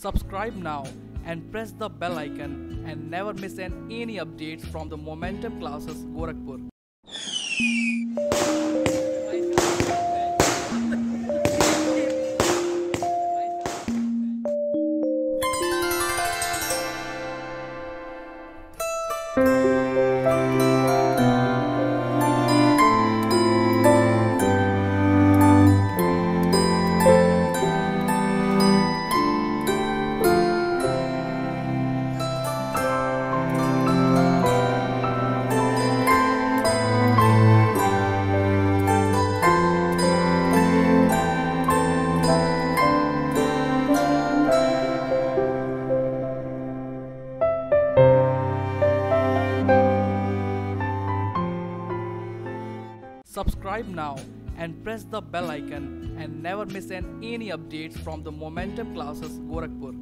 Subscribe now and press the bell icon and never miss an any updates from the Momentum classes Gorakhpur. Subscribe now and press the bell icon and never miss an any updates from the Momentum classes Gorakhpur.